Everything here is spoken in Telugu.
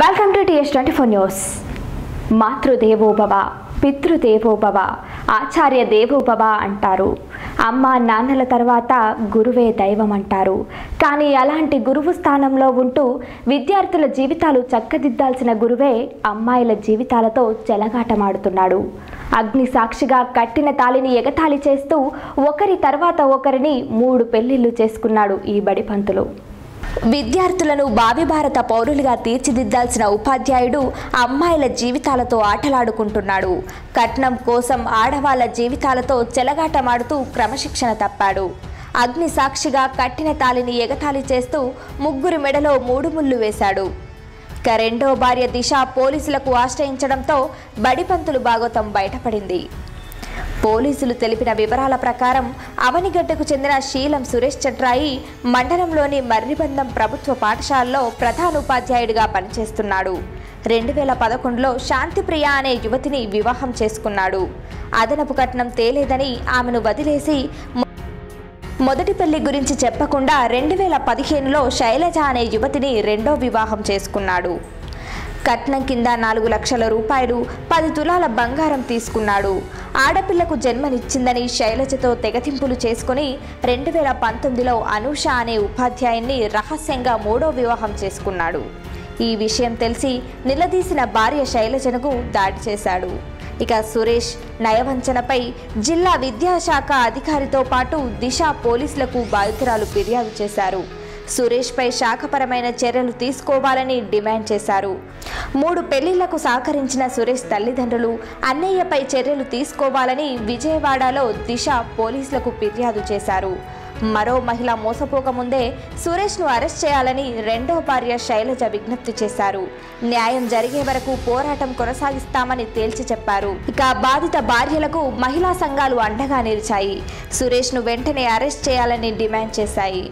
Welcome to TS twenty four news Matrudevobhava పితృదేవోభవ ఆచార్య దేవోభవ అంటారు. అమ్మ నాన్నల తర్వాత గురువే దైవం అంటారు. కానీ అలాంటి గురువు స్థానంలో ఉంటూ విద్యార్థుల జీవితాలు చక్కదిద్దాల్సిన గురువే అమ్మాయిల జీవితాలతో చెలగాటమాడుతున్నాడు. అగ్ని సాక్షిగా కట్టిన తాలిని ఎగతాళి చేస్తూ ఒకరి తర్వాత ఒకరిని మూడు పెళ్ళిళ్ళు చేసుకున్నాడు ఈ బడిపంతులు. విద్యార్థులను భావి భారత పౌరులుగా తీర్చిదిద్దాల్సిన ఉపాధ్యాయుడు అమ్మాయిల జీవితాలతో ఆటలాడుకుంటున్నాడు. కట్నం కోసం ఆడవాళ్ళ జీవితాలతో చెలగాటమాడుతూ క్రమశిక్షణ తప్పాడు. అగ్ని సాక్షిగా కట్టిన తాలిని ఎగతాళి చేస్తూ ముగ్గురు మెడలో మూడు ముళ్ళు వేశాడు. ఇక రెండో భార్య దిశ పోలీసులకు ఆశ్రయించడంతో బడిపంతులు భాగోతం బయటపడింది. పోలీసులు తెలిపిన వివరాల ప్రకారం అవనిగడ్డకు చెందిన శీలం సురేష్ చట్రాయి మండలంలోని మర్రిబందం ప్రభుత్వ పాఠశాలలో ప్రధానోపాధ్యాయుడిగా పనిచేస్తున్నాడు. రెండు వేల పదకొండులో శాంతిప్రియ అనే యువతిని వివాహం చేసుకున్నాడు. అదనపు కట్నం తేలేదని ఆమెను వదిలేసి మొదటి పెళ్ళి గురించి చెప్పకుండా రెండు వేల పదిహేనులో శైలజ అనే యువతిని రెండో వివాహం చేసుకున్నాడు. కట్నం కింద నాలుగు లక్షల రూపాయలు పది తులాల బంగారం తీసుకున్నాడు. ఆడపిల్లకు జన్మనిచ్చిందని శైలజతో తెగతింపులు చేసుకుని రెండు వేల పంతొమ్మిదిలో అనూష అనే ఉపాధ్యాయుణ్ణి రహస్యంగా మూడో వివాహం చేసుకున్నాడు. ఈ విషయం తెలిసి నిలదీసిన భార్య శైలజనకు దాడి చేశాడు. ఇక సురేష్ నయవంచనపై జిల్లా విద్యాశాఖ అధికారితో పాటు దిశ పోలీసులకు బాధితురాలు ఫిర్యాదు చేశారు. సురేష్పై శాఖపరమైన చర్యలు తీసుకోవాలని డిమాండ్ చేశారు. మూడు పెళ్ళిళ్ళకు సహకరించిన సురేష్ తల్లిదండ్రులు అన్నయ్యపై చర్యలు తీసుకోవాలని విజయవాడలో దిశ పోలీసులకు ఫిర్యాదు చేశారు. మరో మహిళ మోసపోకముందే సురేష్ను అరెస్ట్ చేయాలని రెండో భార్య శైలజ విజ్ఞప్తి చేశారు. న్యాయం జరిగే వరకు పోరాటం కొనసాగిస్తామని తేల్చి చెప్పారు. ఇక బాధిత భార్యలకు మహిళా సంఘాలు అండగా నిలిచాయి. సురేష్ను వెంటనే అరెస్ట్ చేయాలని డిమాండ్ చేశాయి.